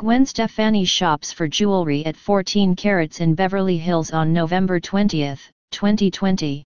Gwen Stefani shops for jewelry at 14 carats in Beverly Hills on November 20, 2020.